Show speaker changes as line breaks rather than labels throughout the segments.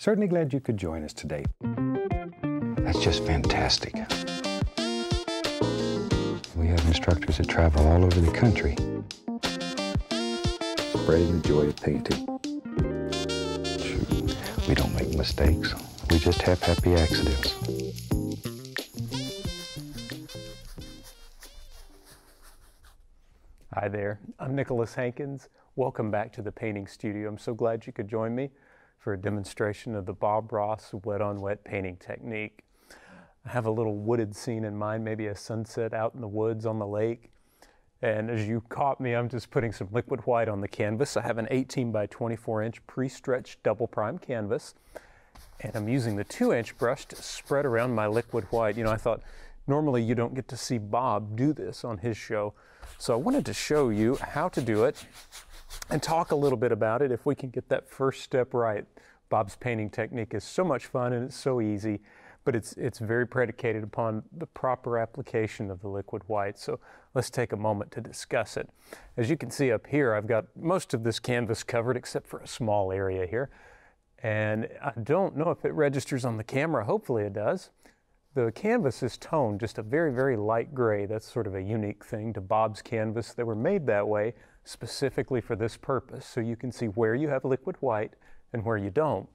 Certainly glad you could join us today. That's just fantastic. We have instructors that travel all over the country, spreading the joy of painting. We don't make mistakes. We just have happy accidents.
Hi there, I'm Nicholas Hankins. Welcome back to the painting studio. I'm so glad you could join me for a demonstration of the Bob Ross wet on wet painting technique. I have a little wooded scene in mind, maybe a sunset out in the woods on the lake. And as you caught me, I'm just putting some liquid white on the canvas. I have an 18 by 24 inch pre-stretched double prime canvas. And I'm using the two inch brush to spread around my liquid white. You know, I thought normally you don't get to see Bob do this on his show. So I wanted to show you how to do it and talk a little bit about it if we can get that first step right. Bob's painting technique is so much fun and it's so easy, but it's, it's very predicated upon the proper application of the liquid white. So let's take a moment to discuss it. As you can see up here, I've got most of this canvas covered except for a small area here. And I don't know if it registers on the camera. Hopefully it does. The canvas is toned just a very, very light gray. That's sort of a unique thing to Bob's canvas. They were made that way specifically for this purpose, so you can see where you have liquid white and where you don't.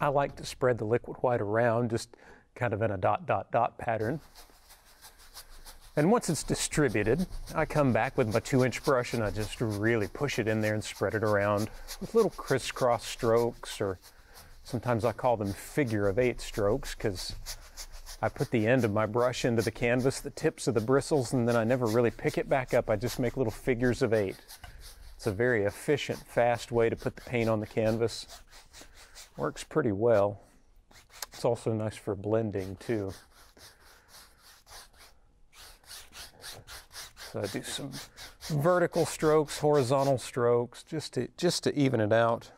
I like to spread the liquid white around just kind of in a dot, dot, dot pattern. And once it's distributed, I come back with my two inch brush and I just really push it in there and spread it around with little crisscross strokes, or sometimes I call them figure of eight strokes because I put the end of my brush into the canvas, the tips of the bristles, and then I never really pick it back up. I just make little figures of eight. It's a very efficient, fast way to put the paint on the canvas. Works pretty well. It's also nice for blending too. So I do some vertical strokes, horizontal strokes, just to, just to even it out.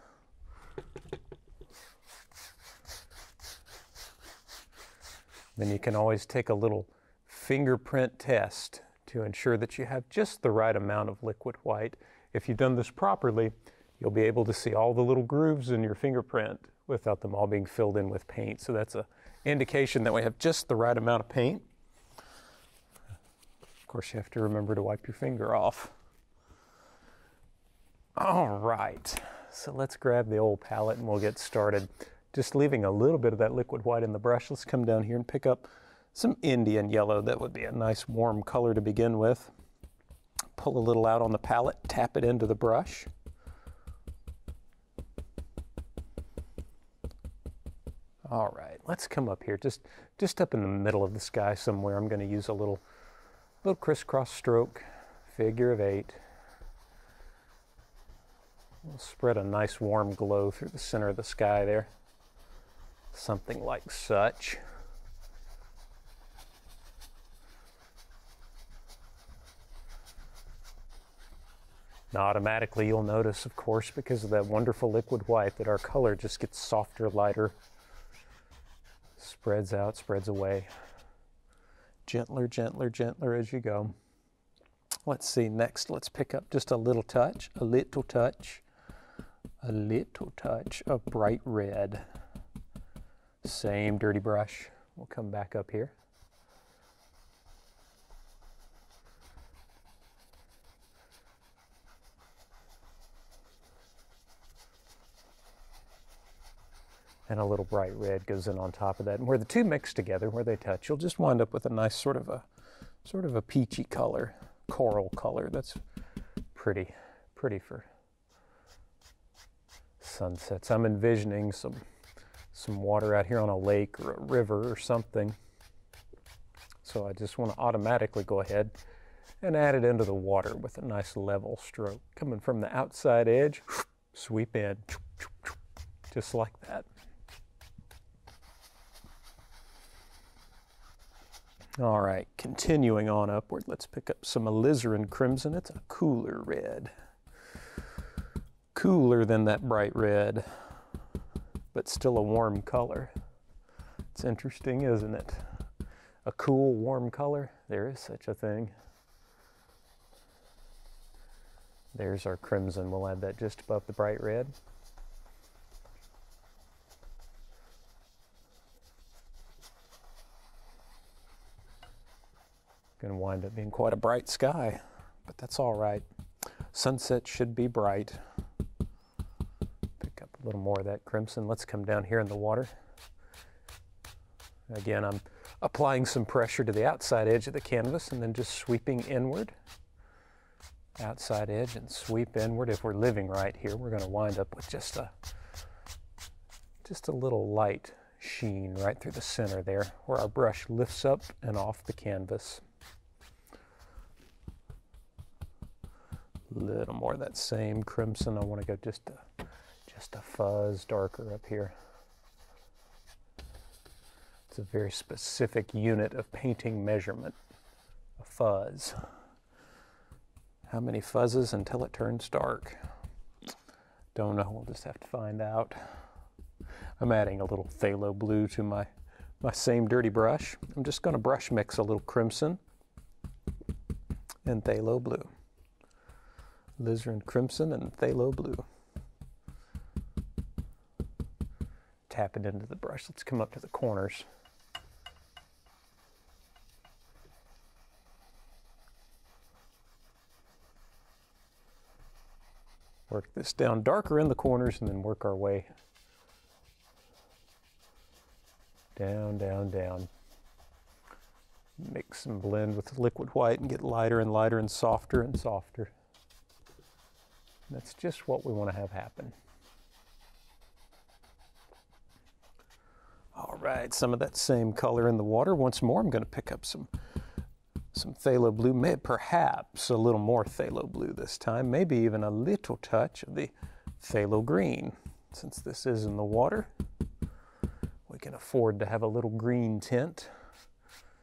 Then you can always take a little fingerprint test to ensure that you have just the right amount of liquid white. If you've done this properly, you'll be able to see all the little grooves in your fingerprint without them all being filled in with paint. So that's an indication that we have just the right amount of paint. Of course, you have to remember to wipe your finger off. All right, so let's grab the old palette and we'll get started just leaving a little bit of that liquid white in the brush. Let's come down here and pick up some Indian yellow. That would be a nice warm color to begin with. Pull a little out on the palette, tap it into the brush. All right, let's come up here, just, just up in the middle of the sky somewhere. I'm going to use a little, little crisscross stroke, figure of eight. We'll spread a nice warm glow through the center of the sky there something like such. Now automatically you'll notice, of course, because of that wonderful liquid white, that our color just gets softer, lighter, spreads out, spreads away. Gentler, gentler, gentler as you go. Let's see, next let's pick up just a little touch, a little touch, a little touch of bright red. Same dirty brush. We'll come back up here. and a little bright red goes in on top of that. And where the two mix together, where they touch, you'll just wind up with a nice sort of a sort of a peachy color, coral color. That's pretty, pretty for sunsets. I'm envisioning some some water out here on a lake or a river or something. So I just want to automatically go ahead and add it into the water with a nice level stroke. Coming from the outside edge, sweep in, just like that. All right, continuing on upward, let's pick up some alizarin crimson. It's a cooler red. Cooler than that bright red but still a warm color. It's interesting, isn't it? A cool, warm color. There is such a thing. There's our crimson. We'll add that just above the bright red. Going to wind up being quite a bright sky, but that's all right. Sunset should be bright. A little more of that crimson. Let's come down here in the water. Again, I'm applying some pressure to the outside edge of the canvas and then just sweeping inward. Outside edge and sweep inward. If we're living right here, we're going to wind up with just a just a little light sheen right through the center there where our brush lifts up and off the canvas. A little more of that same crimson. I want to go just a, just a fuzz darker up here. It's a very specific unit of painting measurement, a fuzz. How many fuzzes until it turns dark? Don't know, we'll just have to find out. I'm adding a little phthalo blue to my, my same dirty brush. I'm just going to brush mix a little crimson and phthalo blue. Alizarin crimson and phthalo blue. Tap it into the brush. Let's come up to the corners. Work this down darker in the corners and then work our way down, down, down. Mix and blend with liquid white and get lighter and lighter and softer and softer. That's just what we want to have happen. All right, some of that same color in the water. Once more, I'm going to pick up some some phthalo blue, maybe perhaps a little more phthalo blue this time, maybe even a little touch of the phthalo green. Since this is in the water, we can afford to have a little green tint.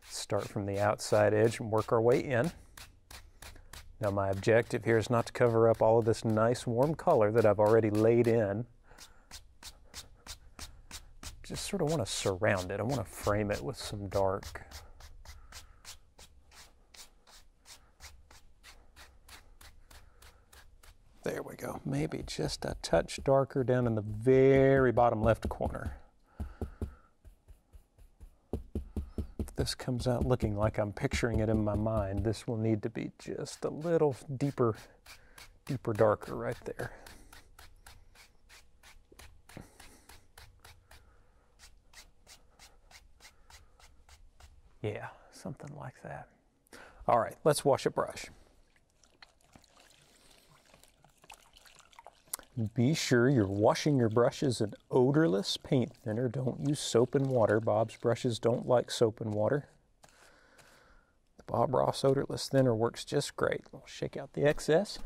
Start from the outside edge and work our way in. Now my objective here is not to cover up all of this nice warm color that I've already laid in. Just sort of want to surround it. I want to frame it with some dark. There we go. Maybe just a touch darker down in the very bottom left corner. If this comes out looking like I'm picturing it in my mind, this will need to be just a little deeper, deeper darker right there. Yeah, something like that. All right, let's wash a brush. Be sure you're washing your brushes in odorless paint thinner. Don't use soap and water. Bob's brushes don't like soap and water. The Bob Ross odorless thinner works just great. We'll shake out the excess.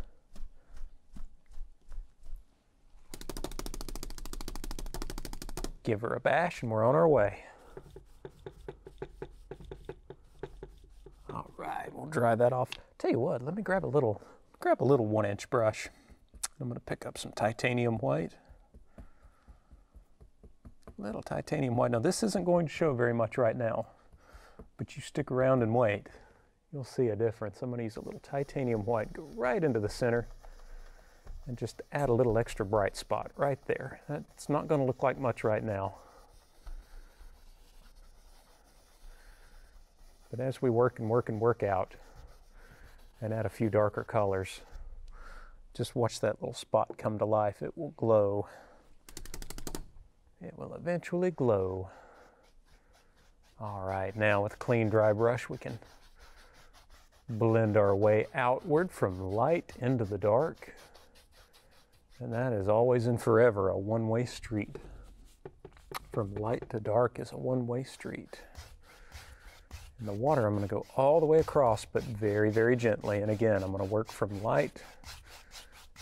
Give her a bash and we're on our way. All right, we'll dry that off. Tell you what, let me grab a little grab a little one inch brush. I'm going to pick up some titanium white. Little titanium white. Now this isn't going to show very much right now, but you stick around and wait. You'll see a difference. I'm going to use a little titanium white, go right into the center, and just add a little extra bright spot right there. That's not going to look like much right now. But as we work and work and work out and add a few darker colors, just watch that little spot come to life. It will glow. It will eventually glow. All right, now with a clean dry brush, we can blend our way outward from light into the dark. And that is always and forever a one-way street. From light to dark is a one-way street. The water, I'm going to go all the way across, but very, very gently. And again, I'm going to work from light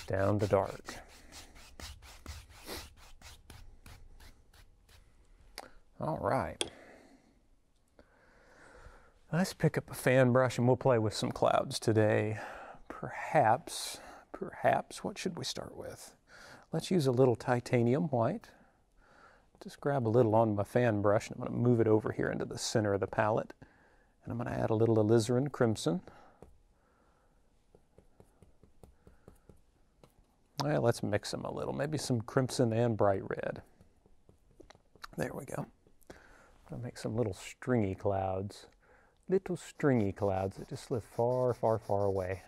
down to dark. All right. Let's pick up a fan brush and we'll play with some clouds today. Perhaps, perhaps, what should we start with? Let's use a little titanium white. Just grab a little on my fan brush and I'm going to move it over here into the center of the palette. And I'm going to add a little alizarin crimson. Well, let's mix them a little. Maybe some crimson and bright red. There we go. I'll make some little stringy clouds. little stringy clouds that just live far, far, far away.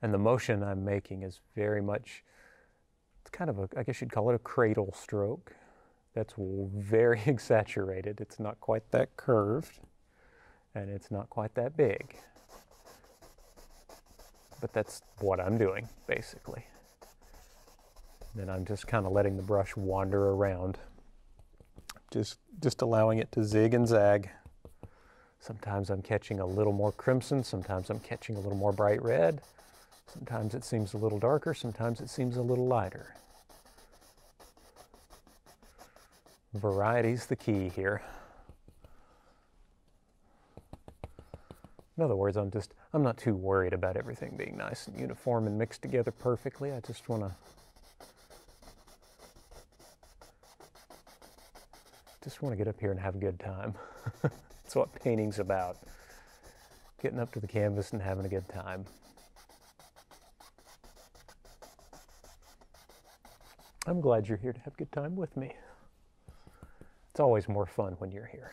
And the motion I'm making is very much, it's kind of a, I guess you'd call it a cradle stroke. That's very exaggerated. It's not quite that curved, and it's not quite that big. But that's what I'm doing, basically. Then I'm just kind of letting the brush wander around just, just allowing it to zig and zag. Sometimes I'm catching a little more crimson, sometimes I'm catching a little more bright red, sometimes it seems a little darker, sometimes it seems a little lighter. Variety's the key here. In other words, I'm just, I'm not too worried about everything being nice and uniform and mixed together perfectly. I just want to just want to get up here and have a good time. That's what painting's about. Getting up to the canvas and having a good time. I'm glad you're here to have a good time with me. It's always more fun when you're here.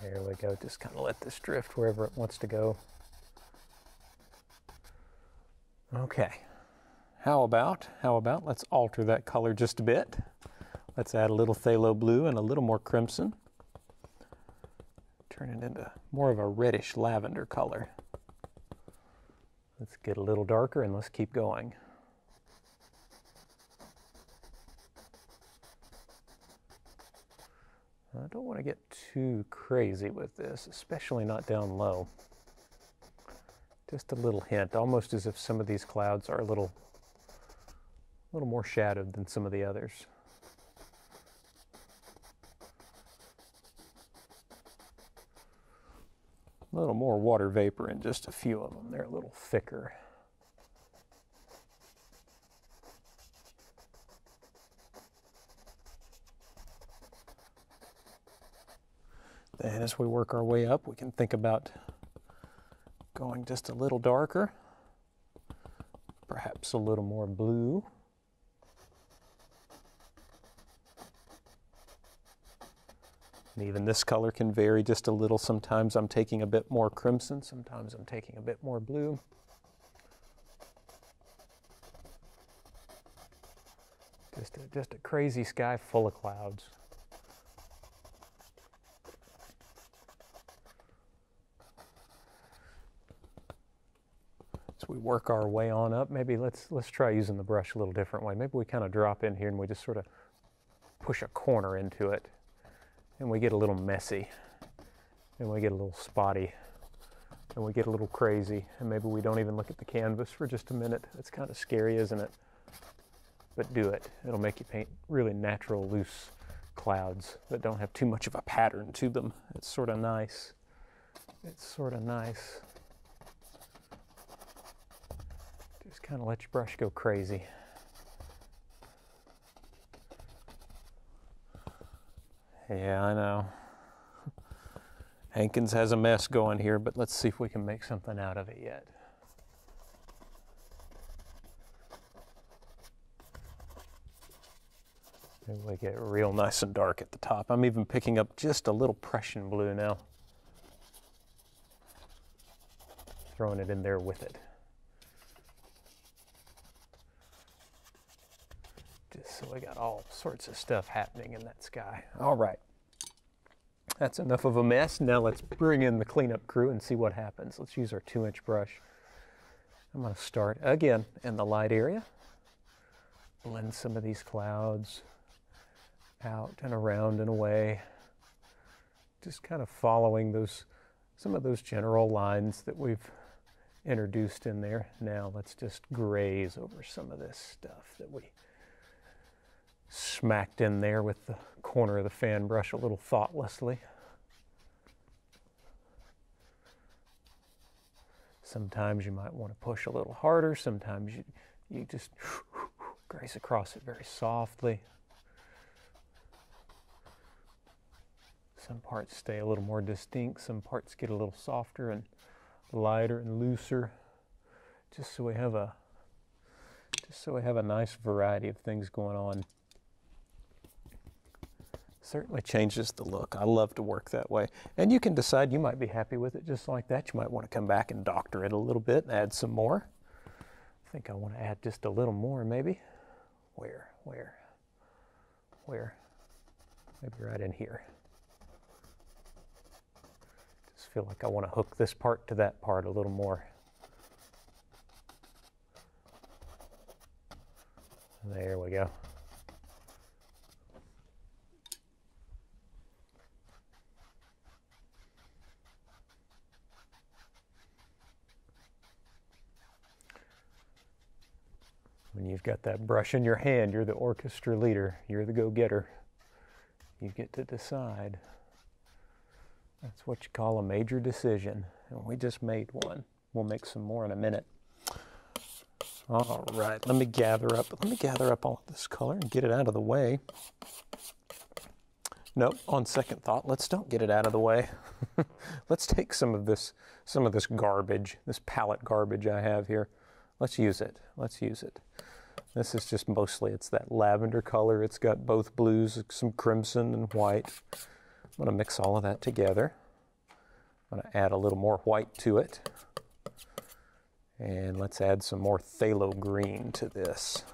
There we go. Just kind of let this drift wherever it wants to go. Okay. How about, how about, let's alter that color just a bit. Let's add a little phthalo blue and a little more crimson. Turn it into more of a reddish lavender color. Let's get a little darker and let's keep going. I don't want to get too crazy with this, especially not down low. Just a little hint, almost as if some of these clouds are a little a little more shadowed than some of the others. A little more water vapor in just a few of them. They're a little thicker. Then as we work our way up, we can think about going just a little darker, perhaps a little more blue. And even this color can vary just a little. Sometimes I'm taking a bit more crimson, sometimes I'm taking a bit more blue. Just a, just a crazy sky full of clouds. We work our way on up, maybe let's let's try using the brush a little different way. Maybe we kind of drop in here and we just sort of push a corner into it and we get a little messy and we get a little spotty and we get a little crazy and maybe we don't even look at the canvas for just a minute. It's kind of scary, isn't it? But do it. It'll make you paint really natural, loose clouds that don't have too much of a pattern to them. It's sort of nice. It's sort of nice. Just kind of let your brush go crazy. Yeah, I know. Hankins has a mess going here, but let's see if we can make something out of it yet. Maybe we get real nice and dark at the top. I'm even picking up just a little Prussian blue now. Throwing it in there with it. So we got all sorts of stuff happening in that sky. All right. That's enough of a mess. Now let's bring in the cleanup crew and see what happens. Let's use our two inch brush. I'm going to start again in the light area. Blend some of these clouds out and around and away. Just kind of following those, some of those general lines that we've introduced in there. Now let's just graze over some of this stuff that we smacked in there with the corner of the fan brush a little thoughtlessly. Sometimes you might want to push a little harder. Sometimes you, you just graze across it very softly. Some parts stay a little more distinct. Some parts get a little softer and lighter and looser. Just so we have a just so we have a nice variety of things going on Certainly changes the look. I love to work that way. And you can decide you might be happy with it just like that. You might want to come back and doctor it a little bit and add some more. I think I want to add just a little more maybe. Where, where, where? Maybe right in here. Just feel like I want to hook this part to that part a little more. There we go. When you've got that brush in your hand, you're the orchestra leader, you're the go getter. You get to decide. That's what you call a major decision. And we just made one. We'll make some more in a minute. All right, let me gather up. Let me gather up all this color and get it out of the way. Nope, on second thought, let's don't get it out of the way. let's take some of this some of this garbage, this palette garbage I have here. Let's use it. Let's use it. This is just mostly, it's that lavender color. It's got both blues, some crimson and white. I'm to mix all of that together. I'm to add a little more white to it. And let's add some more phthalo green to this.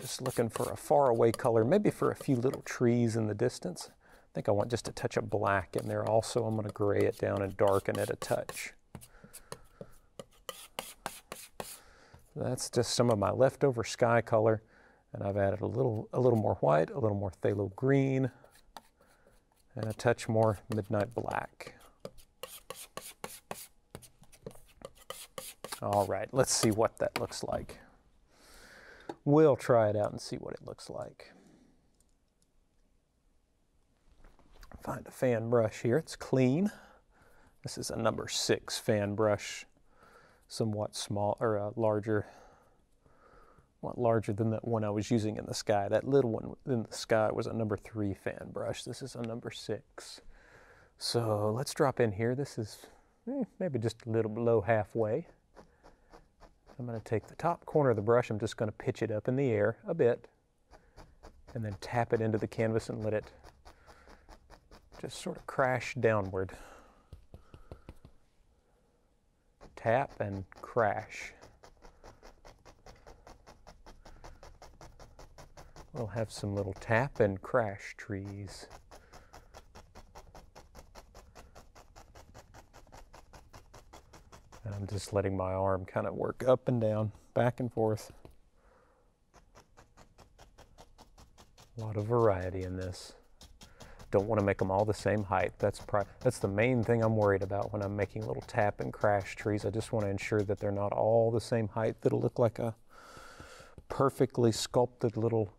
Just looking for a faraway color, maybe for a few little trees in the distance. I think I want just a touch of black in there also. I'm to gray it down and darken it a touch. That's just some of my leftover sky color. And I've added a little, a little more white, a little more phthalo green, and a touch more midnight black. All right, let's see what that looks like. We'll try it out and see what it looks like. Find a fan brush here, it's clean. This is a number six fan brush somewhat small or uh, larger, what larger than that one I was using in the sky. That little one in the sky was a number three fan brush. This is a number six. So let's drop in here. This is eh, maybe just a little below halfway. I'm going to take the top corner of the brush. I'm just going to pitch it up in the air a bit and then tap it into the canvas and let it just sort of crash downward tap and crash. We'll have some little tap and crash trees. And I'm just letting my arm kind of work up and down, back and forth. A lot of variety in this. Don't want to make them all the same height. That's that's the main thing I'm worried about when I'm making little tap and crash trees. I just want to ensure that they're not all the same height. That'll look like a perfectly sculpted little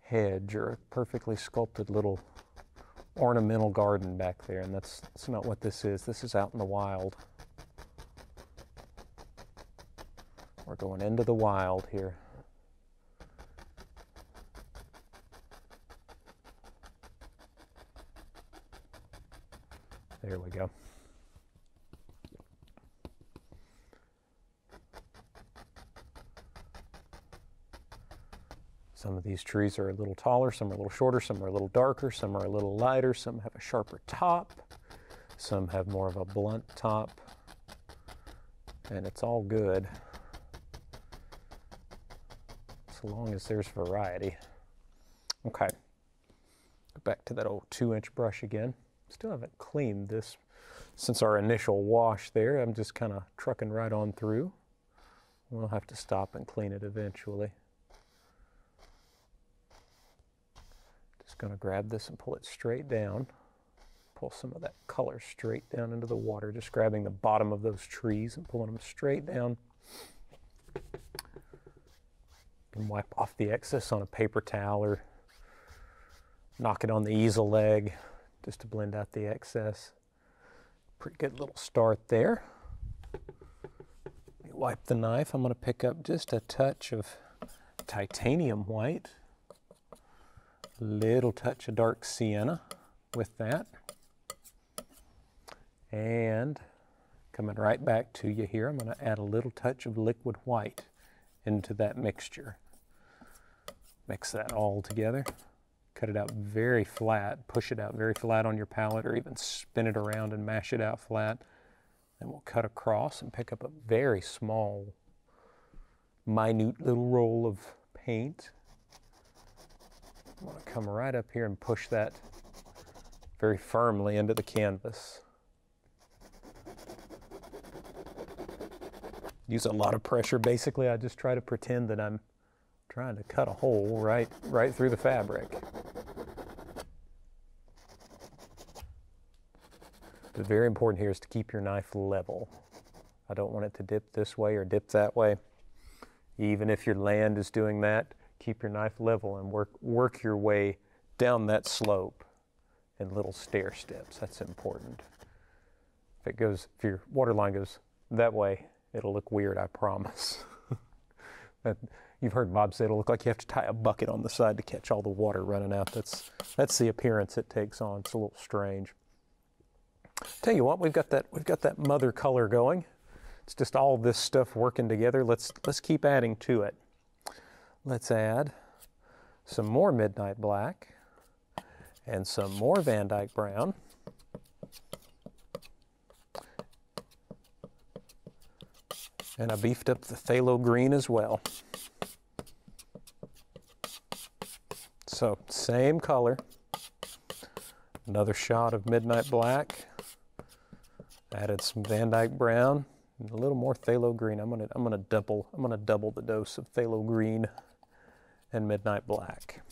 hedge or a perfectly sculpted little ornamental garden back there. And that's, that's not what this is. This is out in the wild. We're going into the wild here. There we go. Some of these trees are a little taller, some are a little shorter, some are a little darker, some are a little lighter, some have a sharper top, some have more of a blunt top, and it's all good so long as there's variety. Okay, go back to that old two inch brush again. Still haven't cleaned this since our initial wash there. I'm just kind of trucking right on through. We'll have to stop and clean it eventually. Just going to grab this and pull it straight down. Pull some of that color straight down into the water, just grabbing the bottom of those trees and pulling them straight down. And wipe off the excess on a paper towel or knock it on the easel leg just to blend out the excess. Pretty good little start there. Wipe the knife. I'm going to pick up just a touch of titanium white, little touch of dark sienna with that. And coming right back to you here, I'm going to add a little touch of liquid white into that mixture. Mix that all together. Cut it out very flat, push it out very flat on your palette, or even spin it around and mash it out flat. Then we'll cut across and pick up a very small, minute little roll of paint. I'm to come right up here and push that very firmly into the canvas. Use a lot of pressure. Basically, I just try to pretend that I'm trying to cut a hole right, right through the fabric. The very important here is to keep your knife level. I don't want it to dip this way or dip that way. Even if your land is doing that, keep your knife level and work, work your way down that slope in little stair steps. That's important. If it goes, if your water line goes that way, it'll look weird, I promise. you've heard Bob say it'll look like you have to tie a bucket on the side to catch all the water running out. That's, that's the appearance it takes on. It's a little strange. Tell you what, we've got that, we've got that mother color going. It's just all this stuff working together. Let's, let's keep adding to it. Let's add some more Midnight Black and some more Van Dyke Brown. And I beefed up the phthalo green as well. So same color. Another shot of Midnight Black. Added some Van Dyke Brown, a little more phthalo green. I'm gonna I'm gonna double I'm gonna double the dose of phthalo green and Midnight Black.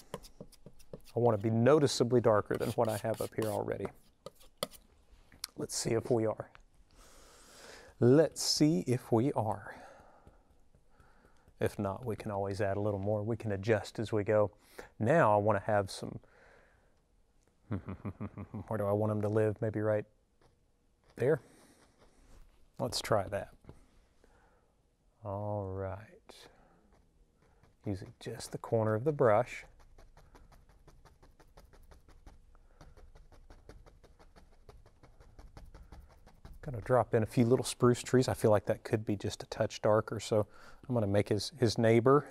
I want to be noticeably darker than what I have up here already. Let's see if we are. Let's see if we are. If not, we can always add a little more. We can adjust as we go. Now I want to have some, where do I want them to live? Maybe right there. Let's try that. All right. Using just the corner of the brush. Going to drop in a few little spruce trees. I feel like that could be just a touch darker, so I'm going to make his, his neighbor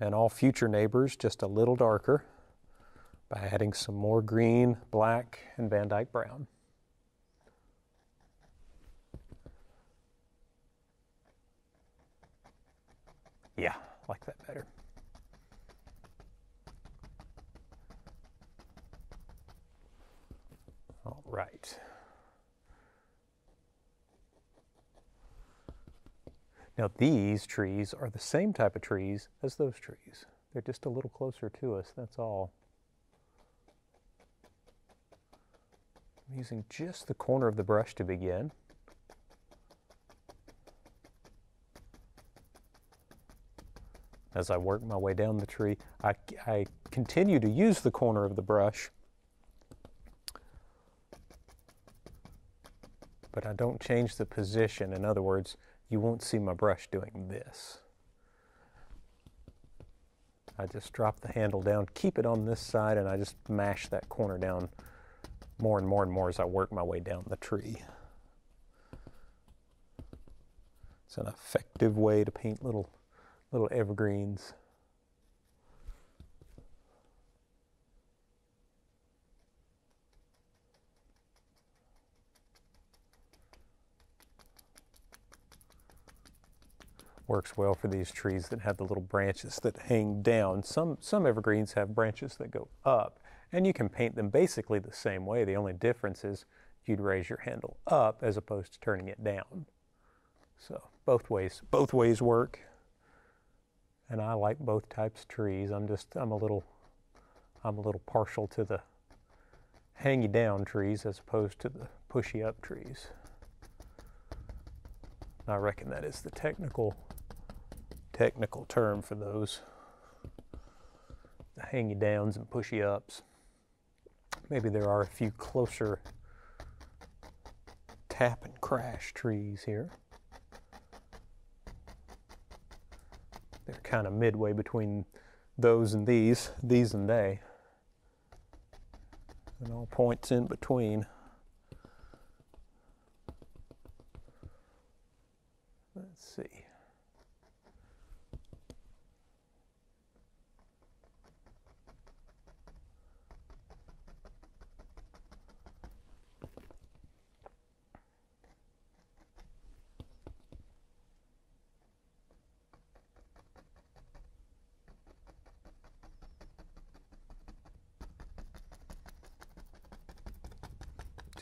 and all future neighbors just a little darker by adding some more green, black, and Van Dyke brown. Yeah, I like that better. All right. Now these trees are the same type of trees as those trees. They're just a little closer to us, that's all. I'm using just the corner of the brush to begin. As I work my way down the tree, I, I continue to use the corner of the brush, but I don't change the position. In other words, you won't see my brush doing this. I just drop the handle down, keep it on this side, and I just mash that corner down more and more and more as I work my way down the tree. It's an effective way to paint little, little evergreens. works well for these trees that have the little branches that hang down. Some, some evergreens have branches that go up, and you can paint them basically the same way. The only difference is you'd raise your handle up as opposed to turning it down. So both ways, both ways work. And I like both types of trees. I'm just, I'm a little, I'm a little partial to the hangy down trees as opposed to the pushy up trees. I reckon that is the technical technical term for those. The hangy downs and pushy ups. Maybe there are a few closer tap and crash trees here. They're kind of midway between those and these, these and they, and all points in between. Let's see.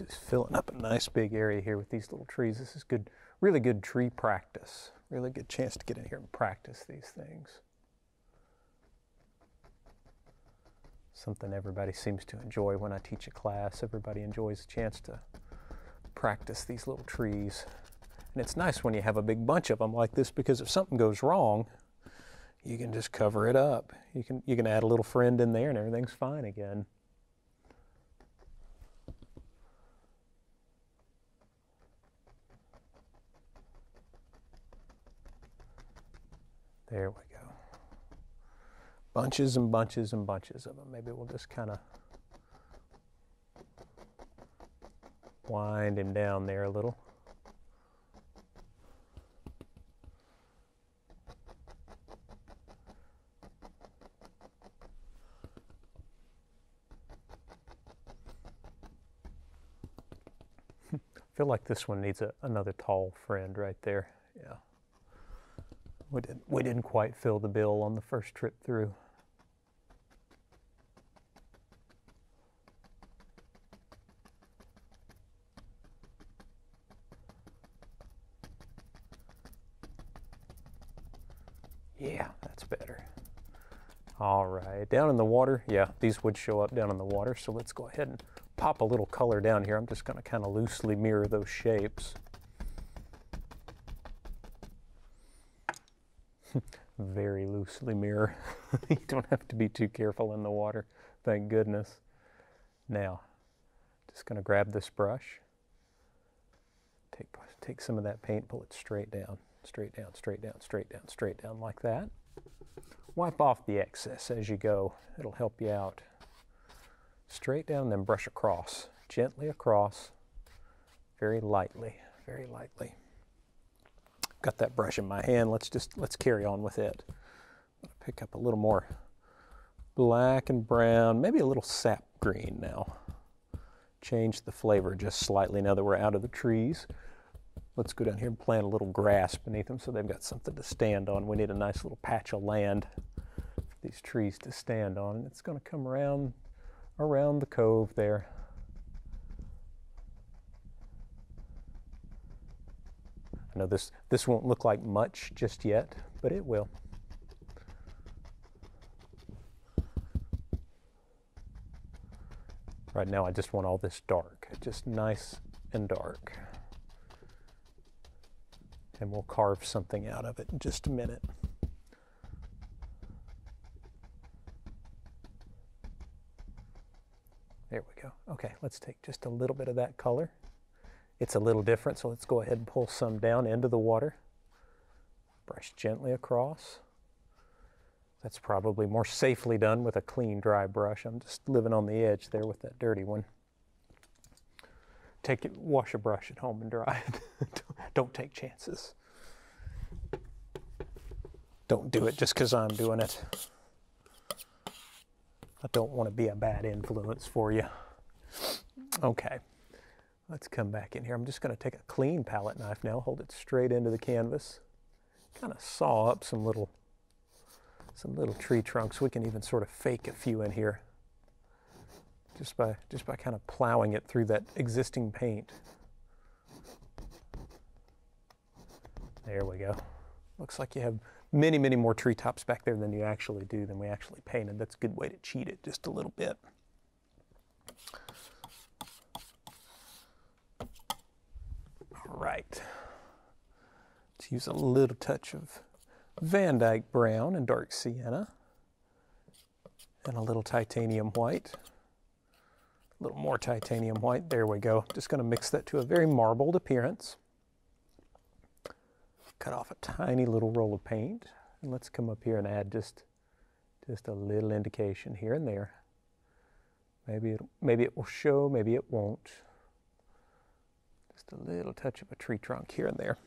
Just filling up a nice big area here with these little trees. This is good, really good tree practice. Really good chance to get in here and practice these things. Something everybody seems to enjoy when I teach a class. Everybody enjoys a chance to practice these little trees. And it's nice when you have a big bunch of them like this because if something goes wrong, you can just cover it up. You can you can add a little friend in there and everything's fine again. There we go. Bunches and bunches and bunches of them. Maybe we'll just kind of wind him down there a little. I feel like this one needs a, another tall friend right there. We didn't, we didn't quite fill the bill on the first trip through. Yeah, that's better. All right, down in the water, yeah, these would show up down in the water, so let's go ahead and pop a little color down here. I'm just gonna kind of loosely mirror those shapes. Very loosely mirror. you don't have to be too careful in the water, thank goodness. Now, just gonna grab this brush, take, take some of that paint, pull it straight down, straight down, straight down, straight down, straight down like that. Wipe off the excess as you go. It'll help you out. Straight down, then brush across. Gently across, very lightly, very lightly. Got that brush in my hand. Let's just, let's carry on with it. Pick up a little more black and brown, maybe a little sap green now. Change the flavor just slightly now that we're out of the trees. Let's go down here and plant a little grass beneath them so they've got something to stand on. We need a nice little patch of land for these trees to stand on. And it's going to come around, around the cove there. I know this, this won't look like much just yet, but it will. Right now I just want all this dark, just nice and dark and we'll carve something out of it in just a minute. There we go. Okay, let's take just a little bit of that color. It's a little different, so let's go ahead and pull some down into the water. Brush gently across. That's probably more safely done with a clean, dry brush. I'm just living on the edge there with that dirty one take it, wash a brush at home and dry it. Don't take chances. Don't do it just because I'm doing it. I don't want to be a bad influence for you. Okay, let's come back in here. I'm just going to take a clean palette knife now, hold it straight into the canvas, kind of saw up some little, some little tree trunks. We can even sort of fake a few in here just by, just by kind of plowing it through that existing paint. There we go. Looks like you have many, many more treetops back there than you actually do, than we actually painted. That's a good way to cheat it just a little bit. Right. Let's use a little touch of Van Dyke Brown and Dark Sienna and a little titanium white. A little more titanium white. There we go. Just going to mix that to a very marbled appearance. Cut off a tiny little roll of paint. And let's come up here and add just, just a little indication here and there. Maybe maybe it will show, maybe it won't. Just a little touch of a tree trunk here and there.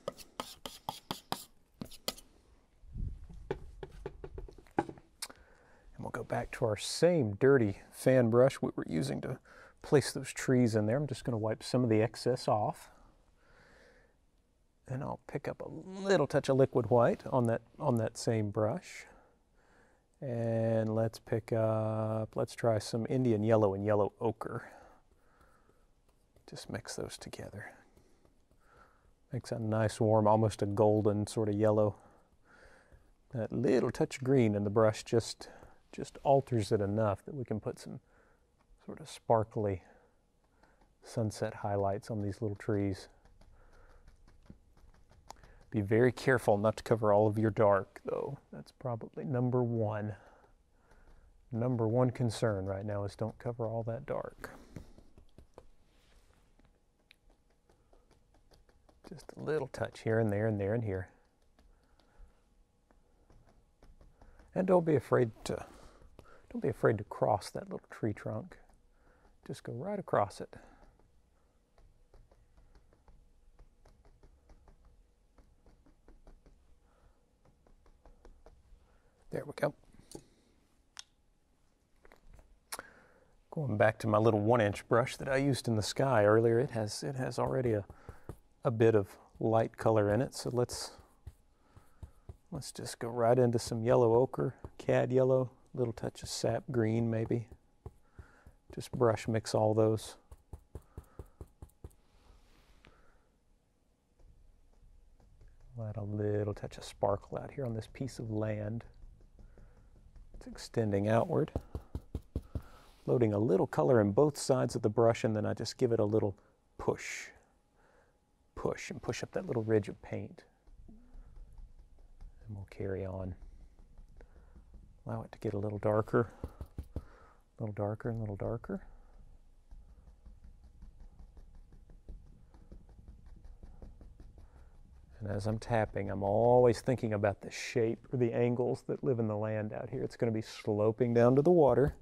And we'll go back to our same dirty fan brush we were using to place those trees in there. I'm just going to wipe some of the excess off. And I'll pick up a little touch of liquid white on that, on that same brush. And let's pick up, let's try some Indian yellow and yellow ochre. Just mix those together. Makes a nice warm, almost a golden sort of yellow. That little touch of green in the brush just just alters it enough that we can put some sort of sparkly sunset highlights on these little trees. Be very careful not to cover all of your dark, though. That's probably number one. Number one concern right now is don't cover all that dark. Just a little touch here and there and there and here. And don't be afraid to don't be afraid to cross that little tree trunk. Just go right across it. There we go. Going back to my little one inch brush that I used in the sky earlier, it has it has already a, a bit of light color in it. So let's let's just go right into some yellow ochre, cad yellow, little touch of sap green maybe. Just brush mix all those. Let a little touch of sparkle out here on this piece of land. It's extending outward. Loading a little color in both sides of the brush and then I just give it a little push. Push and push up that little ridge of paint. And we'll carry on. Allow it to get a little darker, a little darker and a little darker. And as I'm tapping, I'm always thinking about the shape or the angles that live in the land out here. It's going to be sloping down to the water.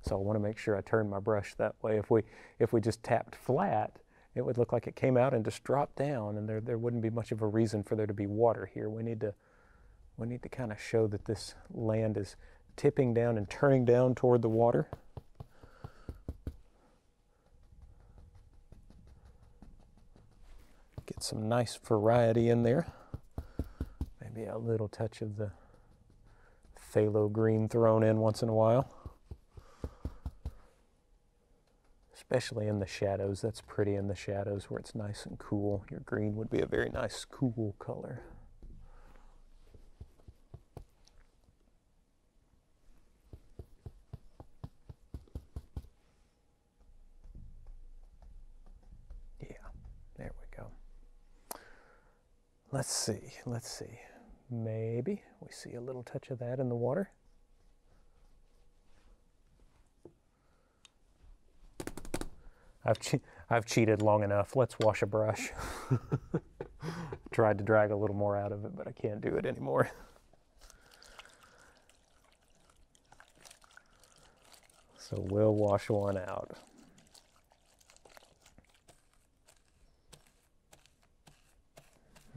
So I want to make sure I turn my brush that way. If we, if we just tapped flat, it would look like it came out and just dropped down and there, there wouldn't be much of a reason for there to be water here. We need to, we need to kind of show that this land is tipping down and turning down toward the water. Get some nice variety in there. Maybe a little touch of the phthalo green thrown in once in a while. Especially in the shadows. That's pretty in the shadows where it's nice and cool. Your green would be a very nice cool color. Yeah, there we go. Let's see, let's see. Maybe we see a little touch of that in the water. I've, che I've cheated long enough. Let's wash a brush. Tried to drag a little more out of it, but I can't do it anymore. So we'll wash one out.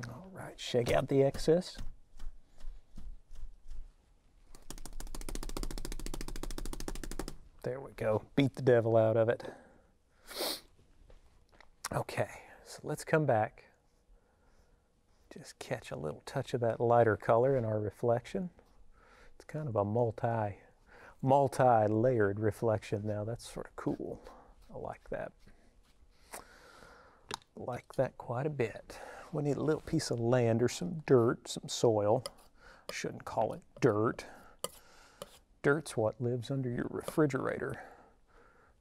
All right, shake out the excess. There we go. Beat the devil out of it. Okay, so let's come back. Just catch a little touch of that lighter color in our reflection. It's kind of a multi, multi-layered reflection now. That's sort of cool. I like that. Like that quite a bit we need a little piece of land or some dirt, some soil. Shouldn't call it dirt. Dirt's what lives under your refrigerator.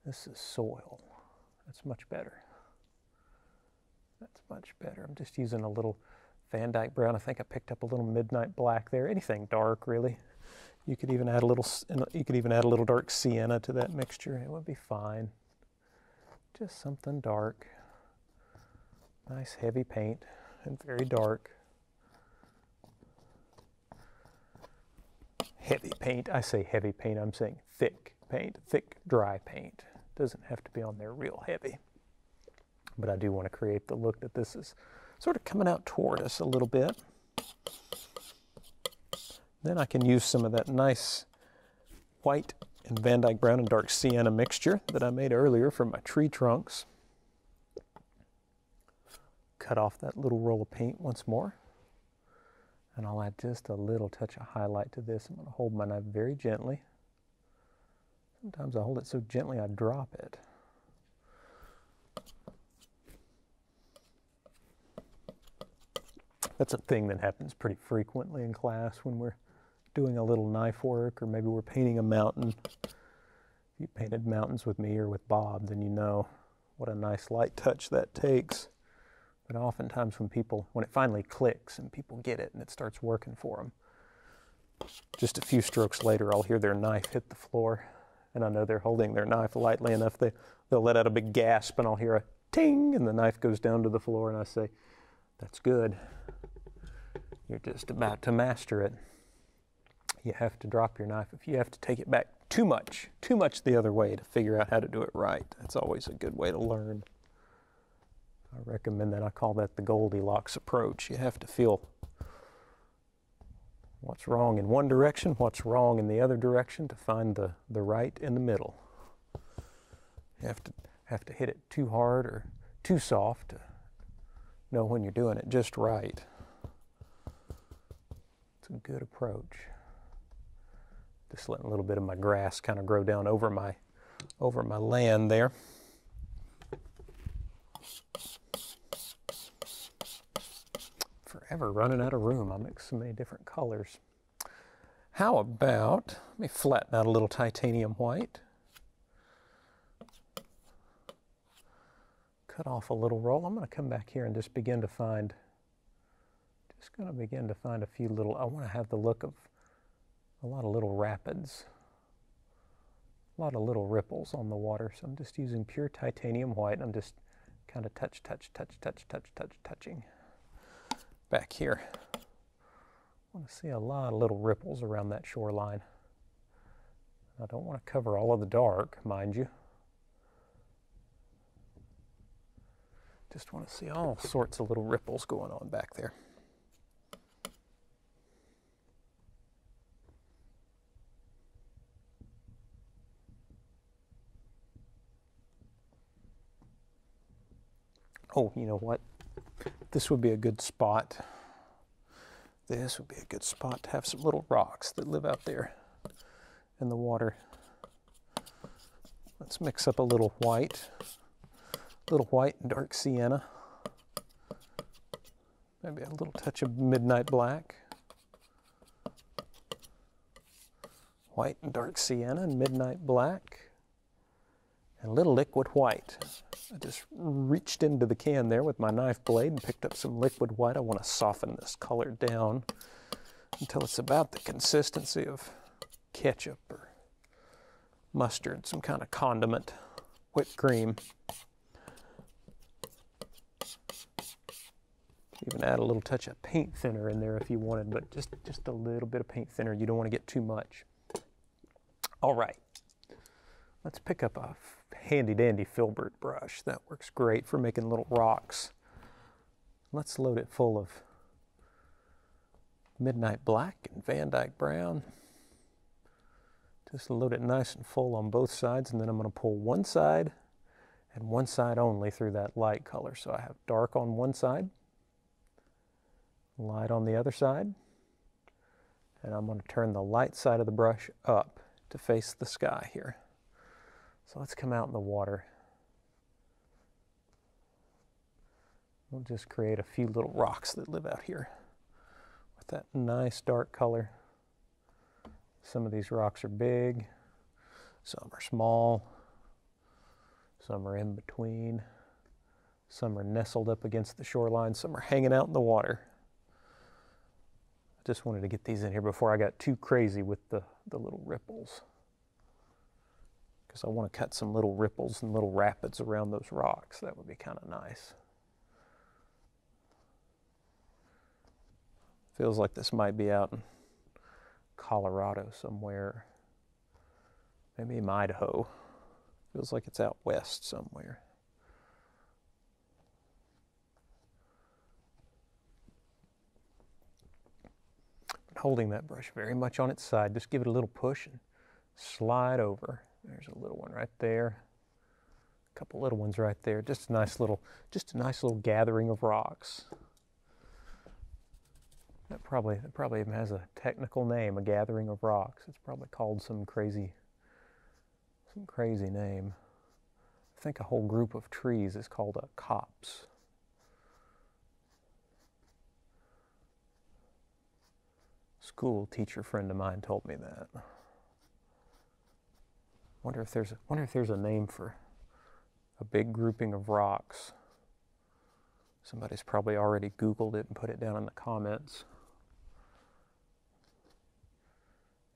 This is soil. That's much better. That's much better. I'm just using a little Van Dyke brown. I think I picked up a little midnight black there. Anything dark, really. You could even add a little. You could even add a little dark sienna to that mixture. It would be fine. Just something dark. Nice heavy paint and very dark. Heavy paint, I say heavy paint, I'm saying thick paint, thick dry paint. Doesn't have to be on there real heavy. But I do want to create the look that this is sort of coming out toward us a little bit. Then I can use some of that nice white and Van Dyke brown and dark sienna mixture that I made earlier from my tree trunks cut off that little roll of paint once more. And I'll add just a little touch of highlight to this. I'm going to hold my knife very gently. Sometimes I hold it so gently I drop it. That's a thing that happens pretty frequently in class when we're doing a little knife work or maybe we're painting a mountain. If you painted mountains with me or with Bob, then you know what a nice light touch that takes. But oftentimes when people, when it finally clicks and people get it and it starts working for them, just a few strokes later, I'll hear their knife hit the floor and I know they're holding their knife lightly enough. They, they'll let out a big gasp and I'll hear a ting and the knife goes down to the floor and I say, that's good. You're just about to master it. You have to drop your knife if you have to take it back too much, too much the other way to figure out how to do it right. That's always a good way to learn. I recommend that. I call that the Goldilocks approach. You have to feel what's wrong in one direction, what's wrong in the other direction to find the, the right in the middle. You have to have to hit it too hard or too soft to know when you're doing it just right. It's a good approach. Just letting a little bit of my grass kind of grow down over my over my land there. Forever running out of room. I mix so many different colors. How about, let me flatten out a little titanium white. Cut off a little roll. I'm going to come back here and just begin to find, just going to begin to find a few little, I want to have the look of a lot of little rapids, a lot of little ripples on the water. So I'm just using pure titanium white. I'm just kind of touch, touch, touch, touch, touch, touch, touching back here. I want to see a lot of little ripples around that shoreline. I don't want to cover all of the dark, mind you. Just want to see all sorts of little ripples going on back there. Oh, you know what? This would be a good spot. This would be a good spot to have some little rocks that live out there in the water. Let's mix up a little white, little white and dark sienna. Maybe a little touch of midnight black. White and dark sienna and midnight black. And a little liquid white. I just reached into the can there with my knife blade and picked up some liquid white. I want to soften this color down until it's about the consistency of ketchup or mustard, some kind of condiment, whipped cream. Even add a little touch of paint thinner in there if you wanted, but just, just a little bit of paint thinner. You don't want to get too much. All right, let's pick up a handy dandy filbert brush. That works great for making little rocks. Let's load it full of midnight black and Van Dyke brown. Just load it nice and full on both sides and then I'm going to pull one side and one side only through that light color. So I have dark on one side, light on the other side, and I'm going to turn the light side of the brush up to face the sky here. So let's come out in the water. We'll just create a few little rocks that live out here with that nice dark color. Some of these rocks are big, some are small, some are in between, some are nestled up against the shoreline, some are hanging out in the water. I just wanted to get these in here before I got too crazy with the, the little ripples because I want to cut some little ripples and little rapids around those rocks. That would be kind of nice. Feels like this might be out in Colorado somewhere. Maybe in Idaho. Feels like it's out west somewhere. Holding that brush very much on its side, just give it a little push and slide over. There's a little one right there. A couple little ones right there. Just a nice little, just a nice little gathering of rocks. That probably, that probably even has a technical name, a gathering of rocks. It's probably called some crazy, some crazy name. I think a whole group of trees is called a copse. School teacher friend of mine told me that. Wonder if there's wonder if there's a name for a big grouping of rocks. Somebody's probably already Googled it and put it down in the comments.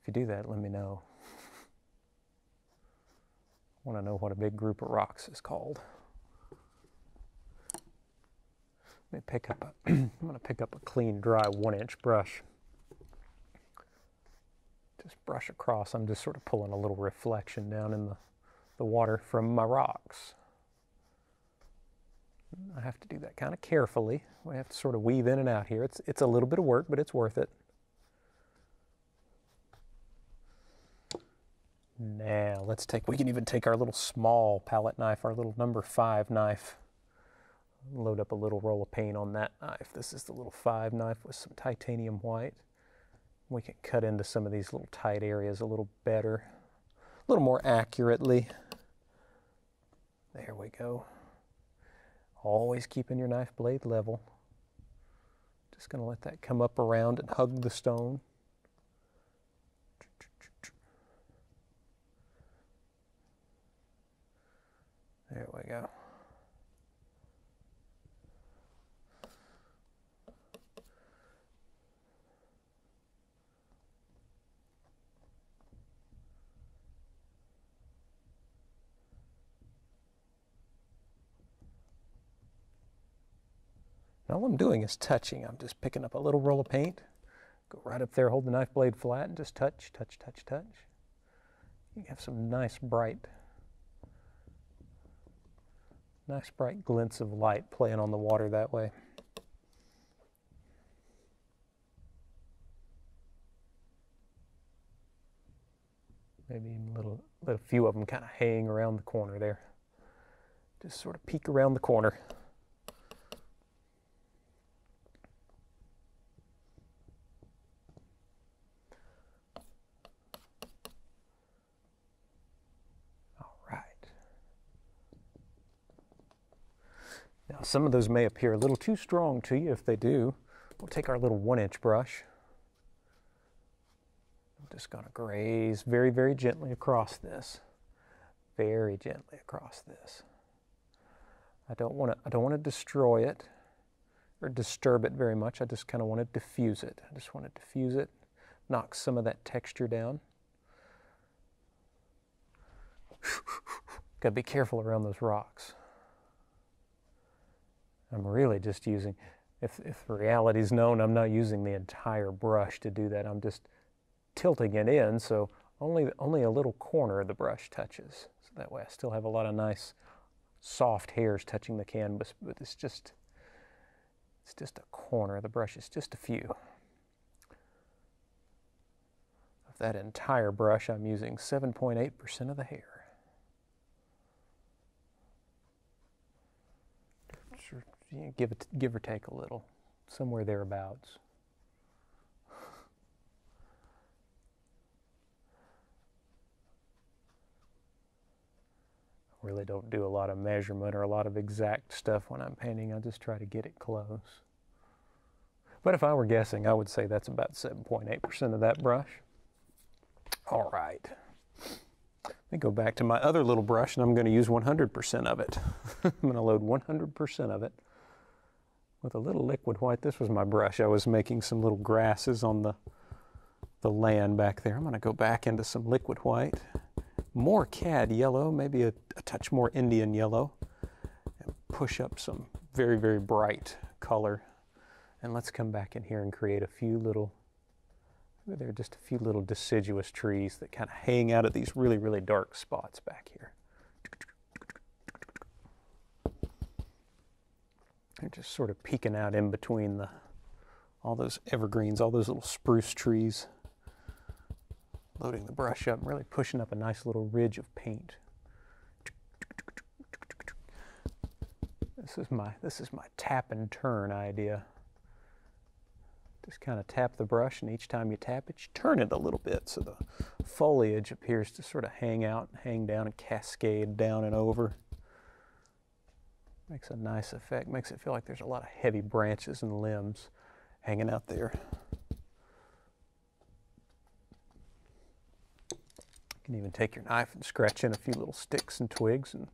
If you do that, let me know. I want to know what a big group of rocks is called. Let me pick up a, I'm going to pick up a clean, dry one inch brush. Just brush across. I'm just sort of pulling a little reflection down in the, the water from my rocks. I have to do that kind of carefully. We have to sort of weave in and out here. It's, it's a little bit of work, but it's worth it. Now let's take, we can even take our little small palette knife, our little number five knife, load up a little roll of paint on that knife. This is the little five knife with some titanium white. We can cut into some of these little tight areas a little better, a little more accurately. There we go. Always keeping your knife blade level. Just going to let that come up around and hug the stone. There we go. All I'm doing is touching. I'm just picking up a little roll of paint, go right up there, hold the knife blade flat, and just touch, touch, touch, touch. You have some nice bright, nice bright glints of light playing on the water that way. Maybe a little, a few of them kind of hang around the corner there. Just sort of peek around the corner. Now some of those may appear a little too strong to you. If they do, we'll take our little one inch brush. I'm just going to graze very, very gently across this. Very gently across this. I don't want to I don't want to destroy it or disturb it very much. I just kind of want to diffuse it. I just want to diffuse it, knock some of that texture down. Got to be careful around those rocks. I'm really just using, if, if reality is known, I'm not using the entire brush to do that. I'm just tilting it in so only, only a little corner of the brush touches. So that way I still have a lot of nice soft hairs touching the canvas, but it's just, it's just a corner of the brush. It's just a few. Of that entire brush, I'm using 7.8% of the hair. You know, give, it, give or take a little, somewhere thereabouts. I really don't do a lot of measurement or a lot of exact stuff when I'm painting. I just try to get it close. But if I were guessing, I would say that's about 7.8% of that brush. All right. Let me go back to my other little brush and I'm going to use 100% of it. I'm going to load 100% of it with a little liquid white. This was my brush. I was making some little grasses on the, the land back there. I'm going to go back into some liquid white. More cad yellow, maybe a, a touch more Indian yellow. And push up some very, very bright color. And let's come back in here and create a few little, there are just a few little deciduous trees that kind of hang out at these really, really dark spots back here. They're just sort of peeking out in between the all those evergreens, all those little spruce trees. Loading the brush up, and really pushing up a nice little ridge of paint. This is my this is my tap and turn idea. Just kind of tap the brush, and each time you tap it, you turn it a little bit so the foliage appears to sort of hang out, hang down, and cascade down and over. Makes a nice effect. Makes it feel like there's a lot of heavy branches and limbs hanging out there. You can even take your knife and scratch in a few little sticks and twigs and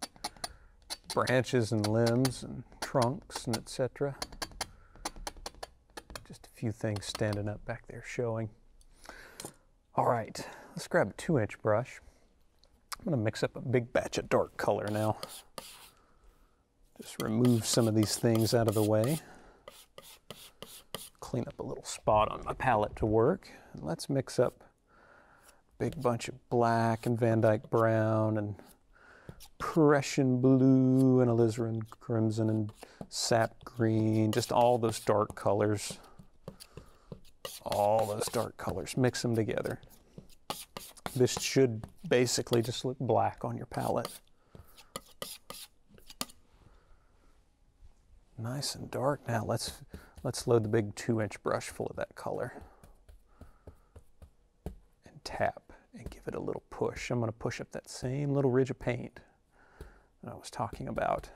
branches and limbs and trunks and etc. Just a few things standing up back there showing. All right, let's grab a two inch brush. I'm gonna mix up a big batch of dark color now. Just remove some of these things out of the way. Clean up a little spot on my palette to work. And let's mix up a big bunch of black and Van Dyke brown and Prussian blue and alizarin crimson and sap green, just all those dark colors. All those dark colors, mix them together. This should basically just look black on your palette. Nice and dark. Now let's let's load the big two inch brush full of that color. And tap and give it a little push. I'm going to push up that same little ridge of paint that I was talking about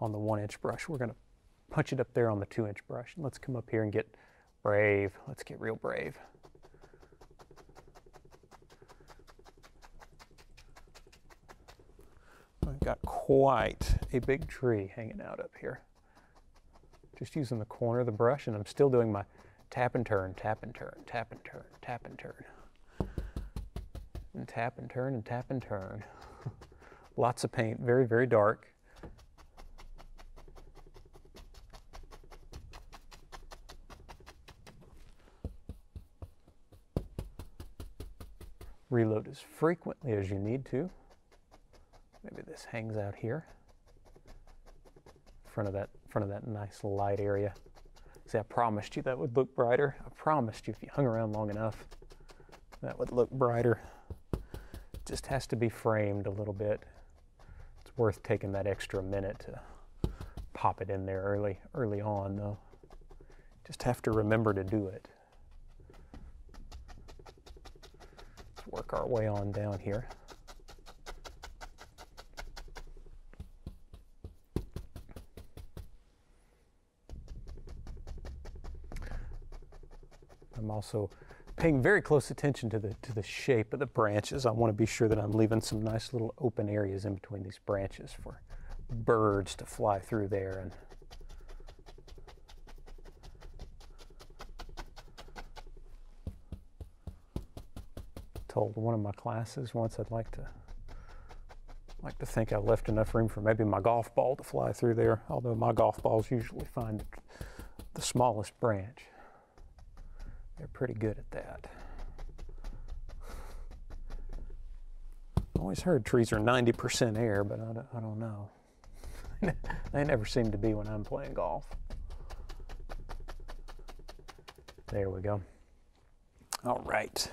on the one inch brush. We're going to punch it up there on the two inch brush. Let's come up here and get brave. Let's get real brave. Got quite a big tree hanging out up here. Just using the corner of the brush and I'm still doing my tap and turn, tap and turn, tap and turn, tap and turn. And tap and turn and tap and turn. Lots of paint, very, very dark. Reload as frequently as you need to. Maybe this hangs out here, front of that, front of that nice light area. See, I promised you that would look brighter. I promised you if you hung around long enough, that would look brighter. It just has to be framed a little bit. It's worth taking that extra minute to pop it in there early, early on, though. Just have to remember to do it. Let's work our way on down here. I'm also paying very close attention to the to the shape of the branches. I want to be sure that I'm leaving some nice little open areas in between these branches for birds to fly through there and told one of my classes once I'd like to like to think I left enough room for maybe my golf ball to fly through there, although my golf balls usually find the smallest branch. They're pretty good at that. I always heard trees are 90% air, but I don't, I don't know. they never seem to be when I'm playing golf. There we go. All right.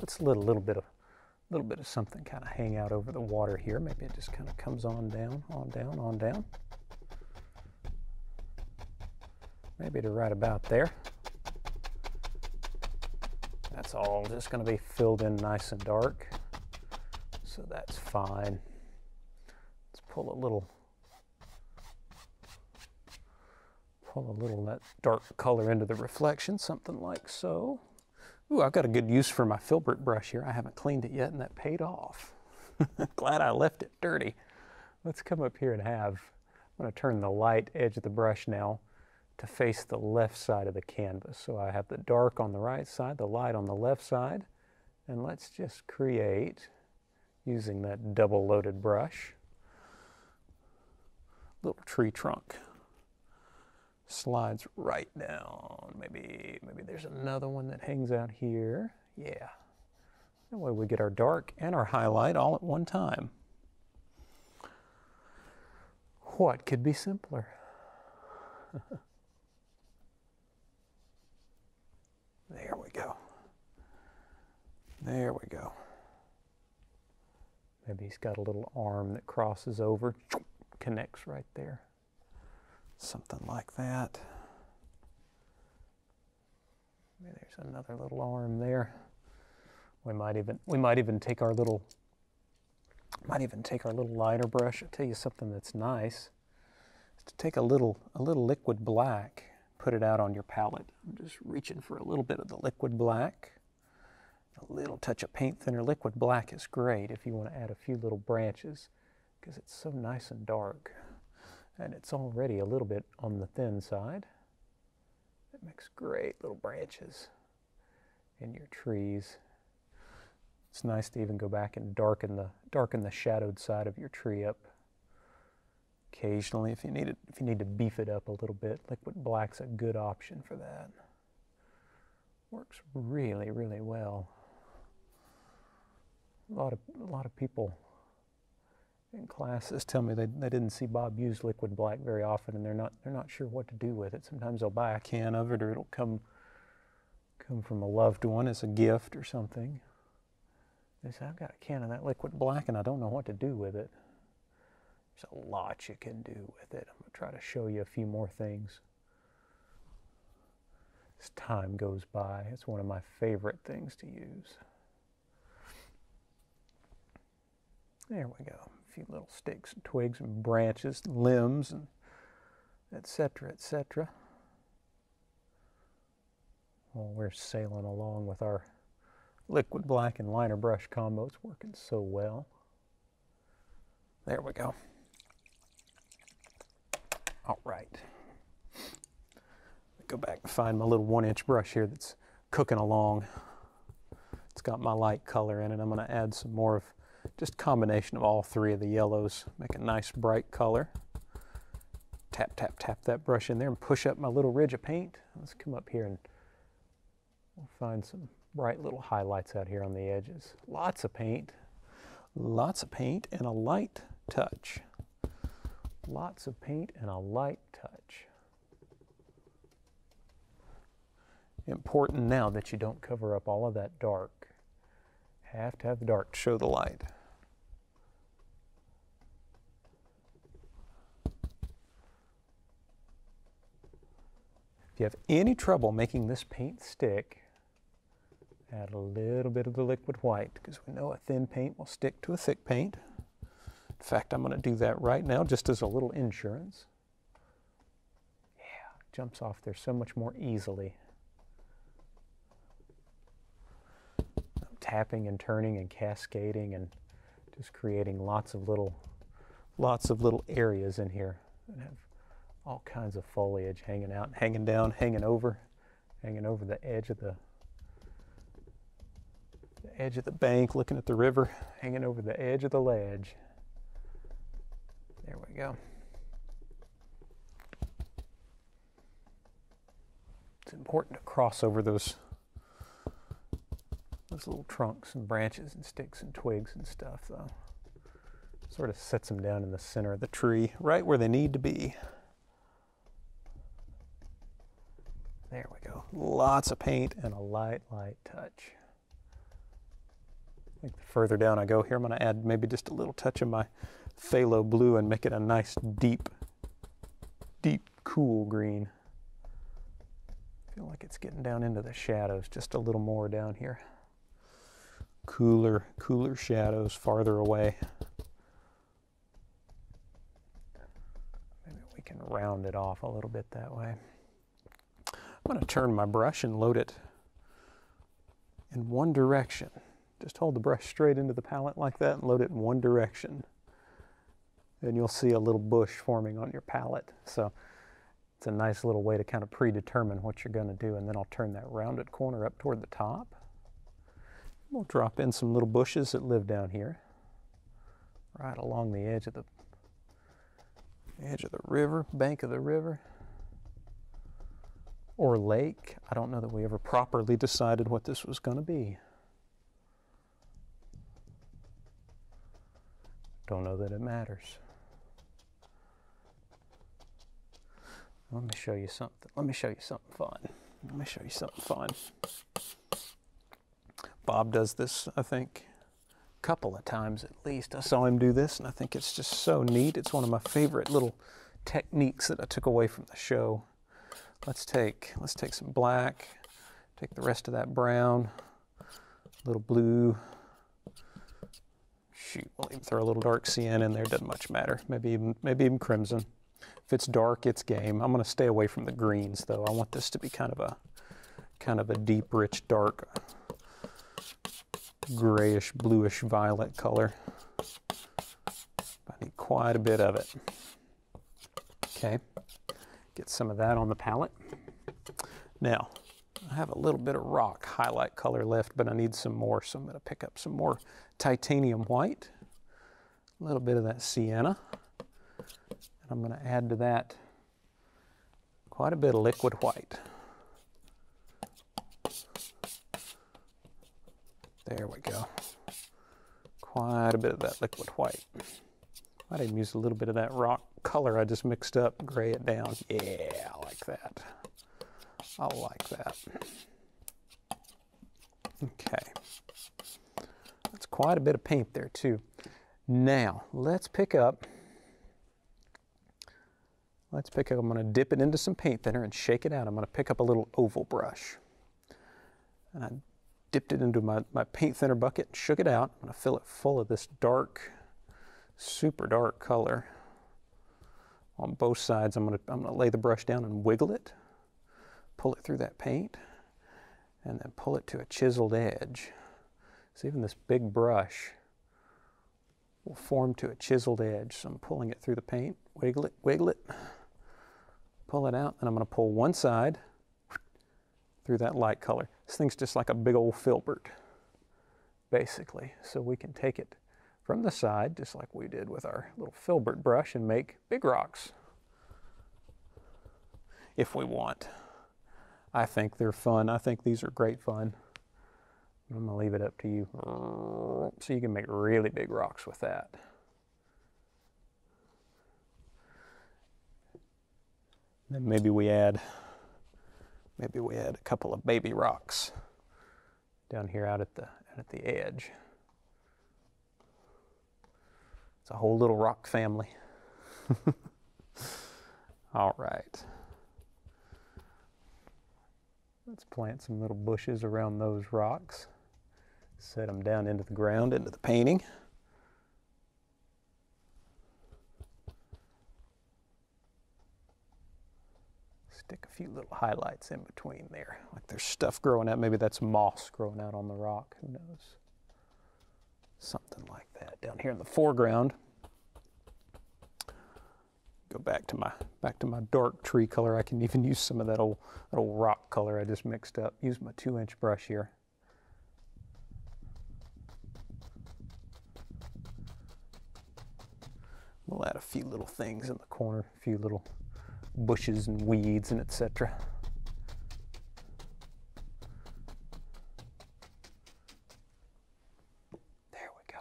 Let's let a little bit of a little bit of something kind of hang out over the water here. Maybe it just kind of comes on down, on down, on down. Maybe to right about there. That's all just going to be filled in nice and dark. So that's fine. Let's pull a little pull a little that dark color into the reflection, something like so. Ooh, I've got a good use for my filbert brush here. I haven't cleaned it yet and that paid off. Glad I left it dirty. Let's come up here and have, I'm going to turn the light edge of the brush now to face the left side of the canvas. So I have the dark on the right side, the light on the left side, and let's just create, using that double loaded brush, little tree trunk. Slides right down. Maybe, maybe there's another one that hangs out here. Yeah. That way we get our dark and our highlight all at one time. What could be simpler? There we go. There we go. Maybe he's got a little arm that crosses over, connects right there. Something like that. Maybe there's another little arm there. We might even we might even take our little might even take our little lighter brush. I'll tell you something that's nice. Is to take a little a little liquid black put it out on your palette. I'm just reaching for a little bit of the liquid black. A little touch of paint thinner. Liquid black is great if you want to add a few little branches because it's so nice and dark. And it's already a little bit on the thin side. It makes great little branches in your trees. It's nice to even go back and darken the darken the shadowed side of your tree up. Occasionally, if you need it, if you need to beef it up a little bit, liquid black's a good option for that. Works really, really well. A lot of a lot of people in classes tell me they, they didn't see Bob use liquid black very often, and they're not they're not sure what to do with it. Sometimes they'll buy a can of it, or it'll come come from a loved one as a gift or something. They say, I've got a can of that liquid black and I don't know what to do with it. There's a lot you can do with it. I'm going to try to show you a few more things. As time goes by, it's one of my favorite things to use. There we go. A few little sticks and twigs and branches, and limbs, and etc., etc. Well, we're sailing along with our liquid black and liner brush combo. It's working so well. There we go. All right. Go back and find my little one inch brush here that's cooking along. It's got my light color in it. I'm going to add some more of just combination of all three of the yellows. Make a nice bright color. Tap, tap, tap that brush in there and push up my little ridge of paint. Let's come up here and find some bright little highlights out here on the edges. Lots of paint, lots of paint and a light touch. Lots of paint and a light touch. Important now that you don't cover up all of that dark. Have to have the dark to show the light. If you have any trouble making this paint stick, Add a little bit of the liquid white because we know a thin paint will stick to a thick paint. In fact, I'm going to do that right now just as a little insurance. Yeah, jumps off there so much more easily. I'm tapping and turning and cascading and just creating lots of little lots of little areas in here have all kinds of foliage hanging out, hanging down, hanging over, hanging over the edge of the the edge of the bank, looking at the river, hanging over the edge of the ledge. There we go. It's important to cross over those those little trunks and branches and sticks and twigs and stuff though. Sort of sets them down in the center of the tree, right where they need to be. There we go. Lots of paint and a light, light touch I think the further down I go here, I'm going to add maybe just a little touch of my phthalo blue and make it a nice deep, deep, cool green. I feel like it's getting down into the shadows just a little more down here. Cooler, cooler shadows farther away. Maybe we can round it off a little bit that way. I'm going to turn my brush and load it in one direction. Just hold the brush straight into the palette like that and load it in one direction. And you'll see a little bush forming on your palette. So it's a nice little way to kind of predetermine what you're going to do. And then I'll turn that rounded corner up toward the top. We'll drop in some little bushes that live down here, right along the edge of the edge of the river, bank of the river, or lake. I don't know that we ever properly decided what this was going to be. Don't know that it matters. Let me show you something. Let me show you something fun. Let me show you something fun. Bob does this, I think, a couple of times at least. I saw him do this, and I think it's just so neat. It's one of my favorite little techniques that I took away from the show. Let's take let's take some black, take the rest of that brown, a little blue, shoot, we'll even throw a little dark sienna in there, doesn't much matter. Maybe even, maybe even crimson. If it's dark, it's game. I'm gonna stay away from the greens though. I want this to be kind of a, kind of a deep, rich, dark, grayish, bluish, violet color. I need quite a bit of it. Okay, get some of that on the palette. Now, I have a little bit of rock highlight color left, but I need some more, so I'm going to pick up some more titanium white, a little bit of that sienna, and I'm going to add to that quite a bit of liquid white. There we go. Quite a bit of that liquid white. I didn't use a little bit of that rock color I just mixed up, gray it down. Yeah, I like that. I like that. Okay. That's quite a bit of paint there too. Now, let's pick up, let's pick up, I'm gonna dip it into some paint thinner and shake it out. I'm gonna pick up a little oval brush. And I dipped it into my, my paint thinner bucket, shook it out. I'm gonna fill it full of this dark, super dark color. On both sides, I'm gonna, I'm gonna lay the brush down and wiggle it, pull it through that paint, and then pull it to a chiseled edge. So even this big brush will form to a chiseled edge. So I'm pulling it through the paint, wiggle it, wiggle it, pull it out, and I'm gonna pull one side through that light color. This thing's just like a big old filbert, basically. So we can take it from the side, just like we did with our little filbert brush, and make big rocks if we want. I think they're fun. I think these are great fun. I'm to leave it up to you. So you can make really big rocks with that. Then maybe we add maybe we add a couple of baby rocks down here out at the out at the edge. It's a whole little rock family. All right. Let's plant some little bushes around those rocks. Set them down into the ground, into the painting. Stick a few little highlights in between there. Like there's stuff growing out. Maybe that's moss growing out on the rock. Who knows? Something like that. Down here in the foreground, go back to my back to my dark tree color. I can even use some of that old old rock color I just mixed up. Use my two inch brush here. We'll add a few little things in the corner, a few little bushes and weeds and etc. There we go.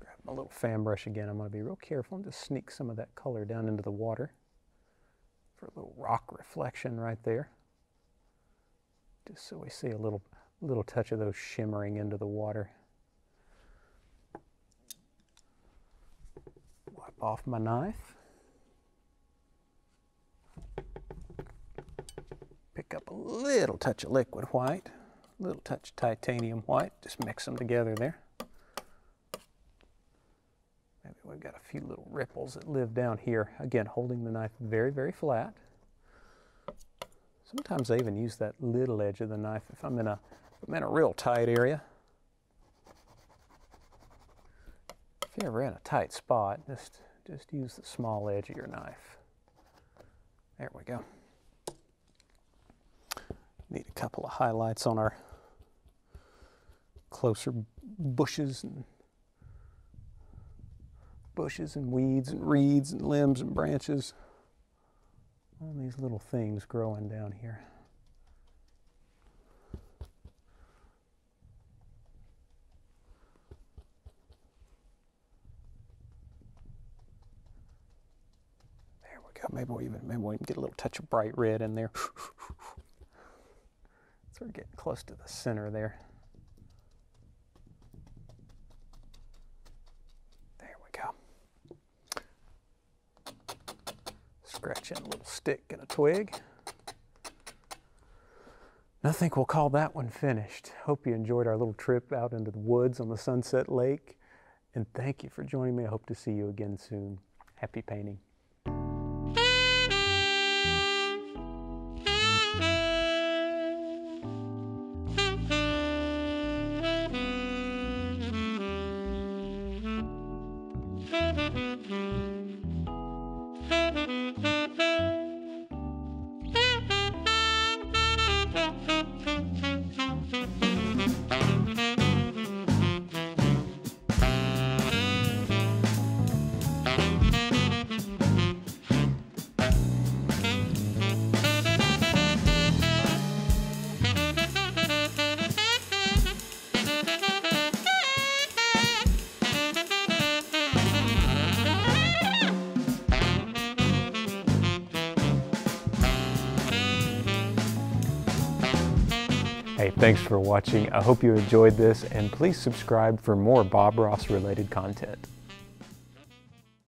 Grab my little fan brush again. I'm going to be real careful and just sneak some of that color down into the water for a little rock reflection right there. Just so we see a little, little touch of those shimmering into the water. Wipe off my knife. Pick up a little touch of liquid white, a little touch of titanium white, just mix them together there. Maybe we've got a few little ripples that live down here. Again, holding the knife very, very flat. Sometimes I even use that little edge of the knife if I'm in a, I'm in a real tight area. If you're ever in a tight spot, just, just use the small edge of your knife. There we go. Need a couple of highlights on our closer bushes and bushes and weeds and reeds and limbs and branches. All these little things growing down here. There we go. Maybe we even maybe we even get a little touch of bright red in there. So we're getting close to the center there. There we go. Scratch in a little stick and a twig. I think we'll call that one finished. Hope you enjoyed our little trip out into the woods on the Sunset Lake. And thank you for joining me. I hope to see you again soon. Happy painting. Watching. I hope you enjoyed this and please subscribe for more Bob Ross related content.